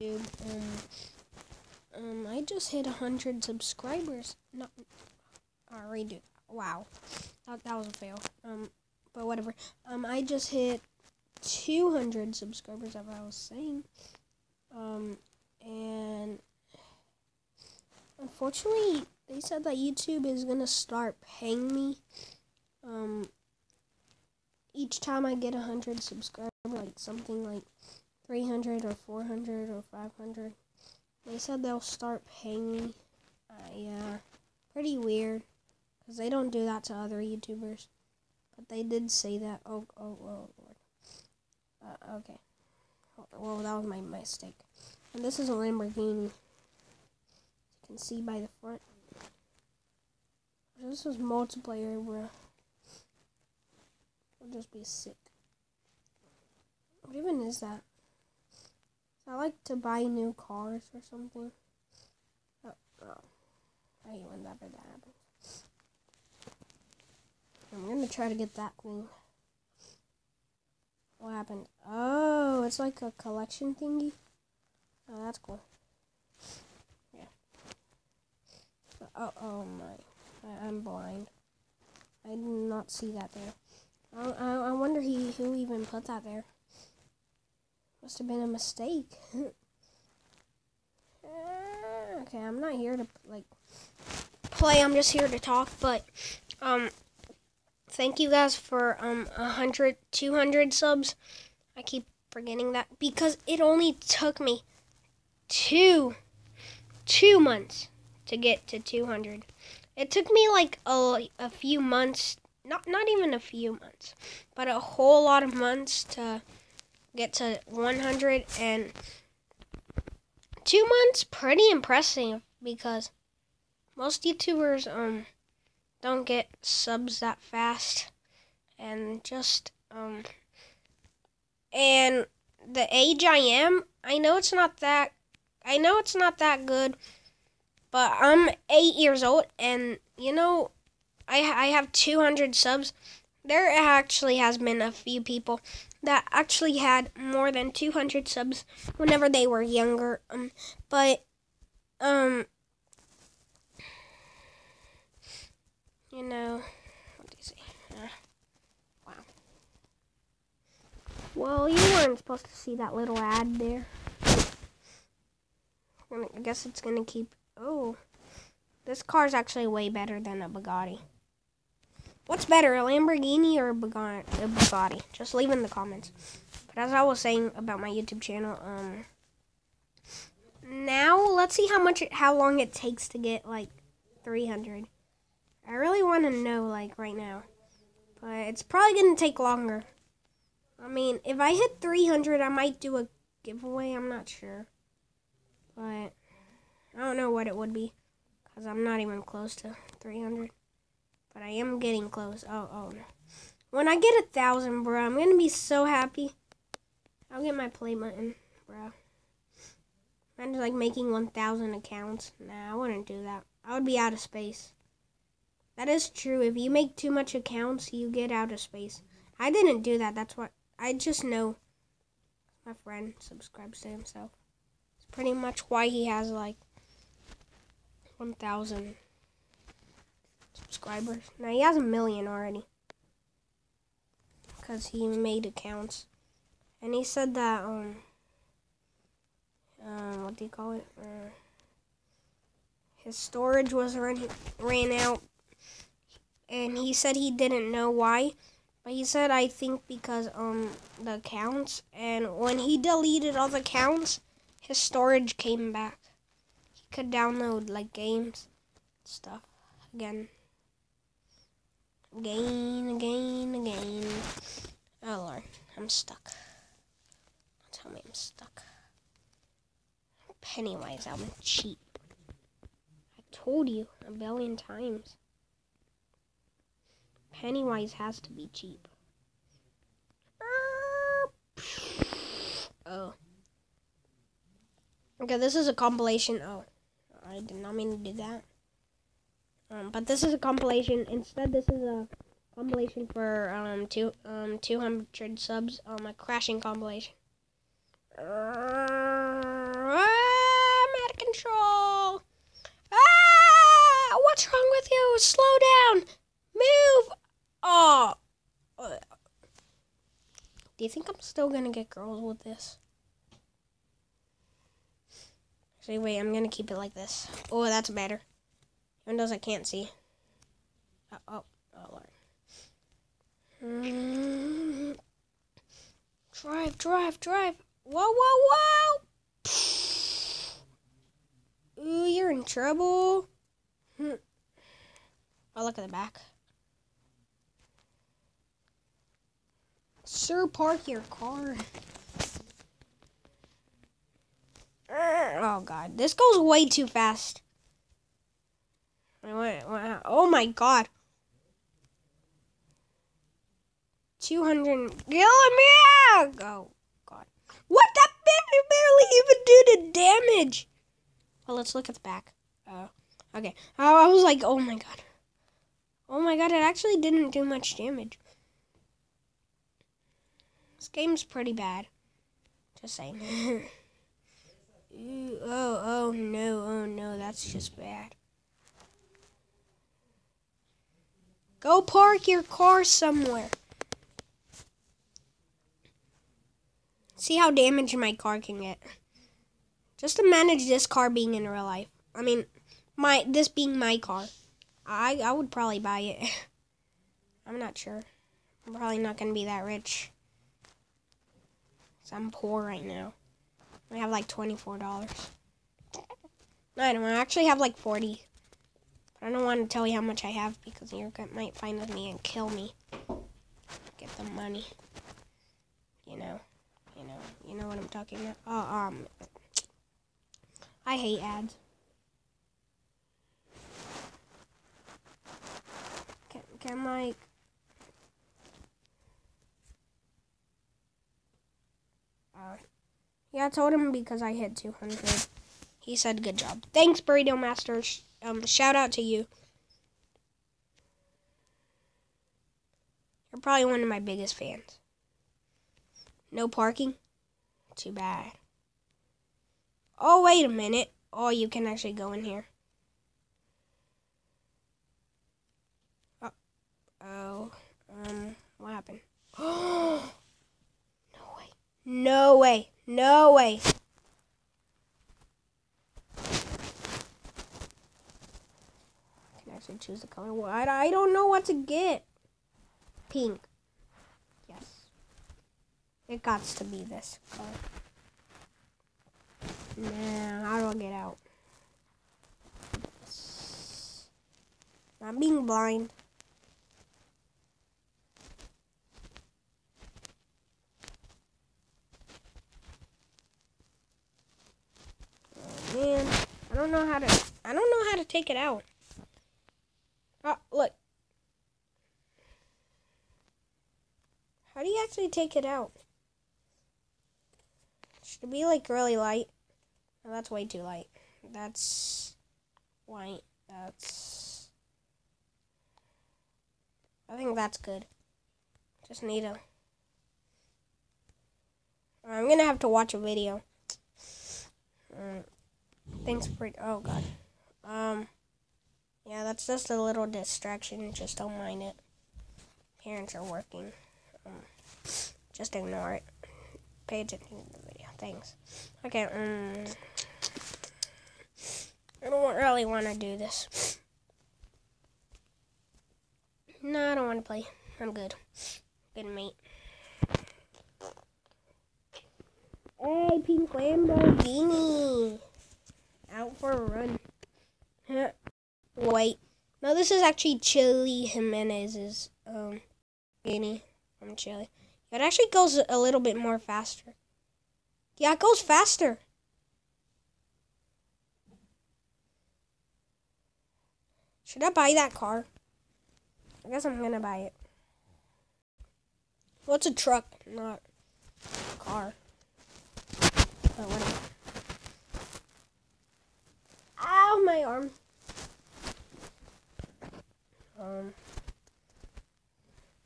Um, um, I just hit 100 subscribers. Not, I'll redo that. Wow. That, that was a fail. Um, but whatever. Um, I just hit 200 subscribers, as I was saying. Um, and unfortunately, they said that YouTube is gonna start paying me. Um, each time I get 100 subscribers, like something like 300 or 400 or 500. They said they'll start paying me. Uh, yeah, pretty weird. Because they don't do that to other YouTubers. But they did say that. Oh, oh, oh, Lord. Uh, okay. Well, that was my mistake. And this is a Lamborghini. You can see by the front. This is multiplayer, bro. It'll just be sick. What even is that? I like to buy new cars or something. Oh, oh. I hate when that, that happens. I'm gonna try to get that thing. What happened? Oh, it's like a collection thingy. Oh, that's cool. Yeah. Oh, oh my. I, am blind. I did not see that there. I, I, I wonder he, who even put that there. Must have been a mistake. okay, I'm not here to, like, play. I'm just here to talk, but, um, thank you guys for, um, 100, 200 subs. I keep forgetting that because it only took me two, two months to get to 200. It took me, like, a, a few months, not, not even a few months, but a whole lot of months to get to 100 and two months pretty impressive because most youtubers um don't get subs that fast and just um and the age I am I know it's not that I know it's not that good but I'm 8 years old and you know I I have 200 subs. There actually has been a few people that actually had more than 200 subs whenever they were younger. Um, but, um, you know, what do you say? Uh, wow. Well, you weren't supposed to see that little ad there. I guess it's gonna keep. Oh, this car is actually way better than a Bugatti. What's better, a Lamborghini or a Bugatti? Just leave in the comments. But as I was saying about my YouTube channel, um, now let's see how much, it, how long it takes to get like 300. I really want to know like right now, but it's probably gonna take longer. I mean, if I hit 300, I might do a giveaway. I'm not sure, but I don't know what it would be because I'm not even close to 300. But I am getting close. Oh, oh. When I get a thousand, bro, I'm going to be so happy. I'll get my play button, bro. I'm just like making 1,000 accounts. Nah, I wouldn't do that. I would be out of space. That is true. If you make too much accounts, you get out of space. I didn't do that. That's what I just know. My friend subscribes to himself. It's pretty much why he has like 1,000 subscribers. Now he has a million already. Because he made accounts. And he said that, um, uh, what do you call it? Uh, his storage was run, ran out. And he said he didn't know why. But he said, I think because, um, the accounts. And when he deleted all the accounts, his storage came back. He could download, like, games stuff again. Again, again, again. Oh Lord, I'm stuck. Tell me I'm stuck. Pennywise, I'm cheap. I told you a billion times. Pennywise has to be cheap. Oh. Okay, this is a compilation. Oh, I did not mean to do that. Um, but this is a compilation. Instead, this is a compilation for um two um two hundred subs. Um, a crashing compilation. Uh, I'm out of control. Ah, what's wrong with you? Slow down. Move. Oh. Do you think I'm still gonna get girls with this? Actually, wait. I'm gonna keep it like this. Oh, that's better. Windows I can't see. Oh, oh, oh Lord. Mm. Drive, drive, drive. Whoa, whoa, whoa! Ooh, you're in trouble. Hmm. Oh, look at the back. Sir, park your car. Oh god, this goes way too fast. Oh my god. 200 kilometers. Oh god. What? That barely even did the damage. Well, let's look at the back. Oh, okay. Oh, I was like, oh my god. Oh my god, it actually didn't do much damage. This game's pretty bad. Just saying. Ooh, oh, oh no, oh no, that's just bad. Go park your car somewhere. See how damaged my car can get. Just to manage this car being in real life. I mean, my this being my car. I I would probably buy it. I'm not sure. I'm probably not gonna be that rich. Cause I'm poor right now. I have like twenty-four dollars. I don't know. I actually have like forty. But I don't want to tell you how much I have because you might find me and kill me. Get the money. You know. You know. You know what I'm talking about. Oh, um. I hate ads. can can like uh, yeah, I told him because I hit 200. He said, good job. Thanks, Burrito Master. Um, shout out to you. You're probably one of my biggest fans. No parking? Too bad. Oh, wait a minute. Oh, you can actually go in here. Oh, oh um, what happened? no way. No way. No way. I can actually choose the color. What? I don't know what to get. Pink. Yes. It got to be this color. Nah, how do I get out? I'm being blind. Oh, man. I don't know how to, I don't know how to take it out. Oh, look. How do you actually take it out? Should be like really light? Oh, that's way too light. That's white. That's. I think that's good. Just need a. I'm gonna have to watch a video. Mm. Thanks for oh god. Um yeah, that's just a little distraction. Just don't mind it. Parents are working. Um, just ignore it. Pay attention to the video. Thanks. Okay. Um, I don't really want to do this. No, I don't want to play. I'm good. Good mate. Hey, pink Lamborghini out for a run. Wait. No, this is actually Chili Jimenez's um guinea from Chile. It actually goes a little bit more faster. Yeah, it goes faster. Should I buy that car? I guess I'm gonna buy it. Well, a truck, not a car. Oh, whatever. Ow, my arm. Um,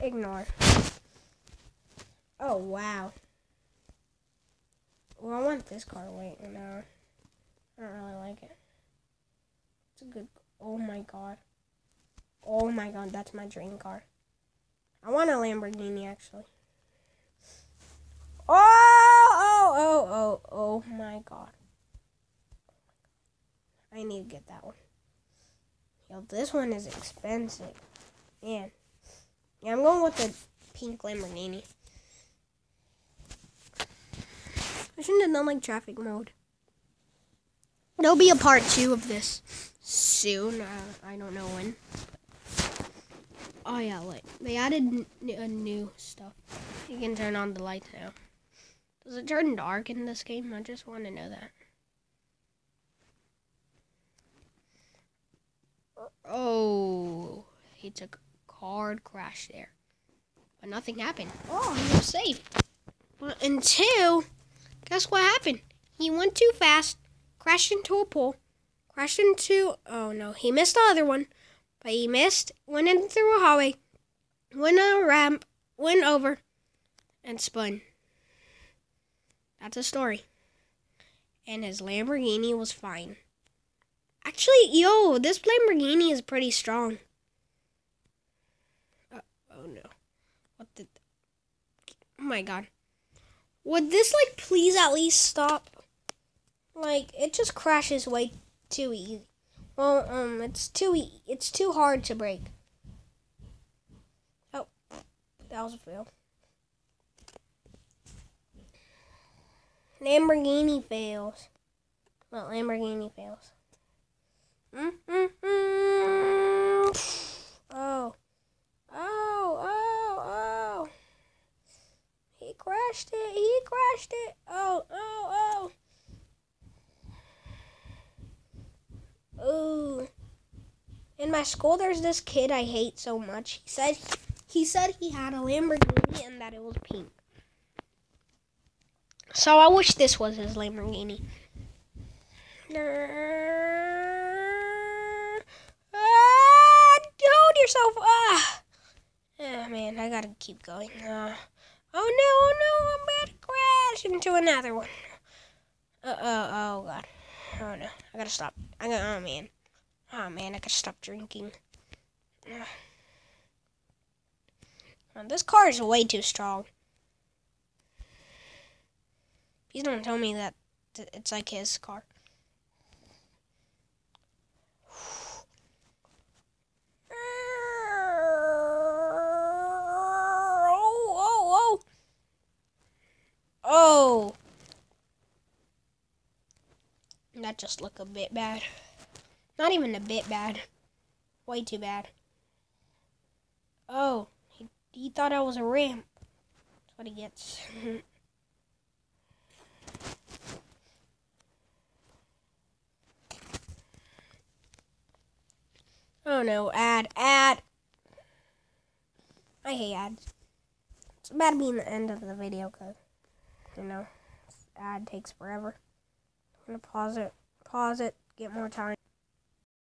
ignore. Oh, wow. Well, I want this car. Wait, no. I don't really like it. It's a good... Oh, my God. Oh, my God. That's my dream car. I want a Lamborghini, actually. oh, oh, oh, oh oh, my god. I need to get that one. Yo, this one is expensive. Man. Yeah, I'm going with the pink Lamborghini. I shouldn't have done like traffic mode. There'll be a part two of this soon. Uh, I don't know when. Oh yeah, like they added a new stuff. You can turn on the lights now. Does it turn dark in this game? I just want to know that. Oh, he took a hard crash there, but nothing happened. Oh, was safe. Well, until, guess what happened? He went too fast, crashed into a pole, crashed into. Oh no, he missed the other one, but he missed. Went in through a hallway, went on a ramp, went over, and spun. That's a story. And his Lamborghini was fine. Actually, yo, this Lamborghini is pretty strong. Uh, oh no. What the? Oh my god. Would this, like, please at least stop? Like, it just crashes way too easy. Well, um, it's too e- it's too hard to break. Oh, that was a fail. Lamborghini fails. Well, Lamborghini fails. Mm, mm, mm. Oh. Oh, oh, oh. He crashed it. He crashed it. Oh, oh, oh. Ooh. In my school, there's this kid I hate so much. He said he said he had a Lamborghini and that it was pink. So I wish this was his Lamborghini. Ah, hold yourself. Ah. Oh, man, I gotta keep going. Uh, oh no, oh no, I'm into another one. Uh oh, oh god. Oh no, I gotta stop. I got. Oh man. Oh man, I gotta stop drinking. This car is way too strong. Please don't tell me that it's like his car. Oh, oh, oh. Oh. That just looked a bit bad. Not even a bit bad. Way too bad. Oh, he, he thought I was a ramp. That's what he gets. Oh no, ad, ad. I hate ads. It's about to be in the end of the video because, you know, ad takes forever. I'm to pause it, pause it, get more time.